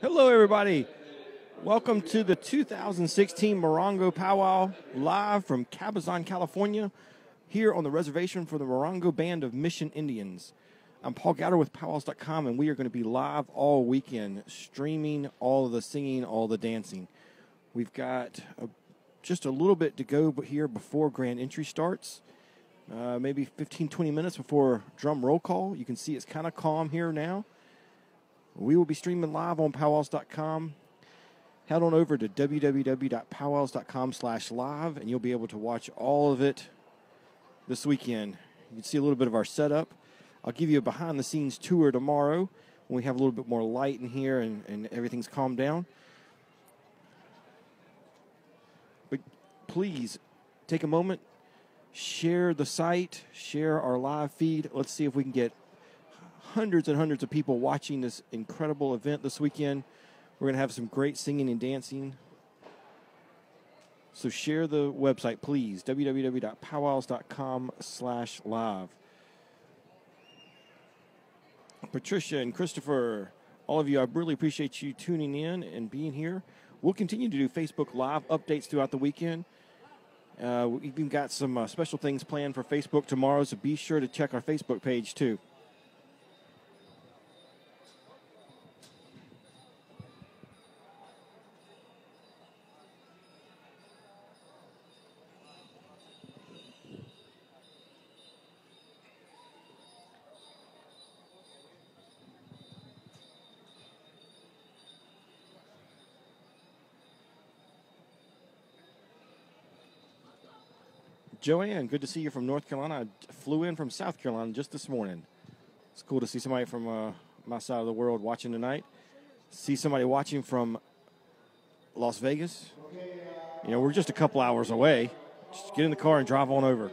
Hello, everybody. Welcome to the 2016 Morongo Powwow live from Cabazon, California, here on the reservation for the Morongo Band of Mission Indians. I'm Paul Gowder with powwows.com, and we are going to be live all weekend, streaming all of the singing, all the dancing. We've got a, just a little bit to go here before grand entry starts. Uh, maybe 15, 20 minutes before drum roll call. You can see it's kind of calm here now. We will be streaming live on powwows.com. Head on over to www.powwows.com slash live, and you'll be able to watch all of it this weekend. You can see a little bit of our setup. I'll give you a behind-the-scenes tour tomorrow when we have a little bit more light in here and, and everything's calmed down. But please take a moment, share the site, share our live feed. Let's see if we can get hundreds and hundreds of people watching this incredible event this weekend. We're going to have some great singing and dancing. So share the website, please, www.powwows.com slash live. Patricia and Christopher, all of you, I really appreciate you tuning in and being here. We'll continue to do Facebook Live updates throughout the weekend. Uh, we've even got some uh, special things planned for Facebook tomorrow, so be sure to check our Facebook page too. Joanne, good to see you from North Carolina. I flew in from South Carolina just this morning. It's cool to see somebody from uh, my side of the world watching tonight. See somebody watching from Las Vegas. You know, we're just a couple hours away. Just get in the car and drive on over.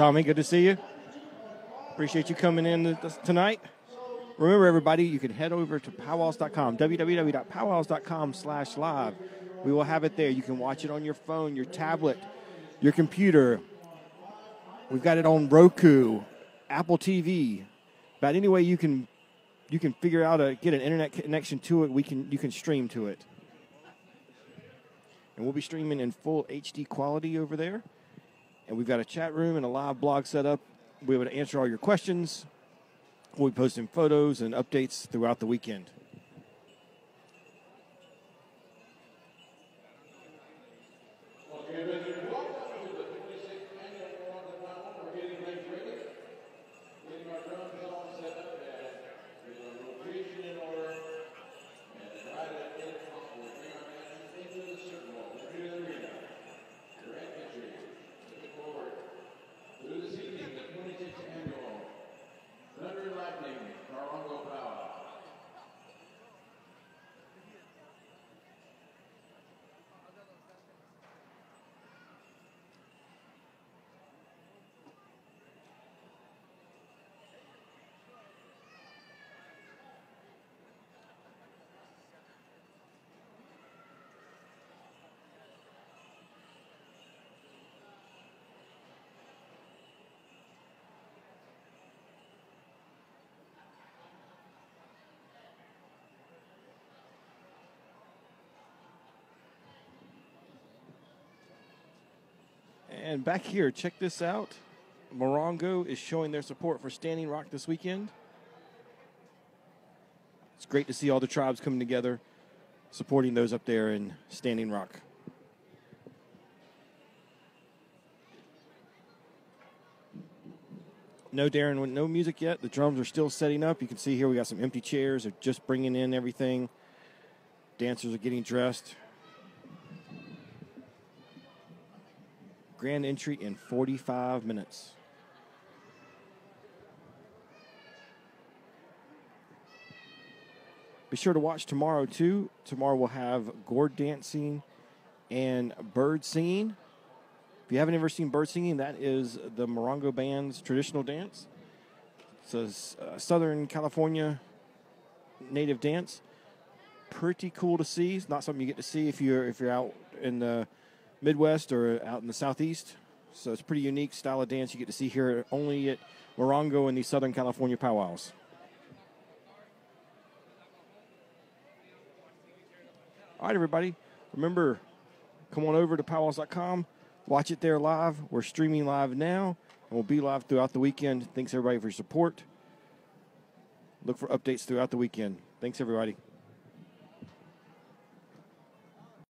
Tommy, good to see you. Appreciate you coming in tonight. Remember, everybody, you can head over to powwows.com, www.powwows.com slash live. We will have it there. You can watch it on your phone, your tablet, your computer. We've got it on Roku, Apple TV. About any way you can you can figure out a get an internet connection to it, we can you can stream to it. And we'll be streaming in full HD quality over there. And we've got a chat room and a live blog set up. We'll be able to answer all your questions. We'll be posting photos and updates throughout the weekend. And back here, check this out. Morongo is showing their support for Standing Rock this weekend. It's great to see all the tribes coming together, supporting those up there in Standing Rock. No, Darren, no music yet. The drums are still setting up. You can see here we got some empty chairs. They're just bringing in everything. Dancers are getting dressed. Grand entry in 45 minutes. Be sure to watch tomorrow too. Tomorrow we'll have gourd dancing and bird singing. If you haven't ever seen bird singing, that is the Morongo Band's traditional dance. It's a uh, Southern California native dance. Pretty cool to see. It's not something you get to see if you're if you're out in the Midwest or uh, out in the Southeast. So it's pretty unique style of dance you get to see here only at Morongo and these Southern California powwows. All right, everybody. Remember, come on over to powwows.com. Watch it there live. We're streaming live now, and we'll be live throughout the weekend. Thanks, everybody, for your support. Look for updates throughout the weekend. Thanks, everybody.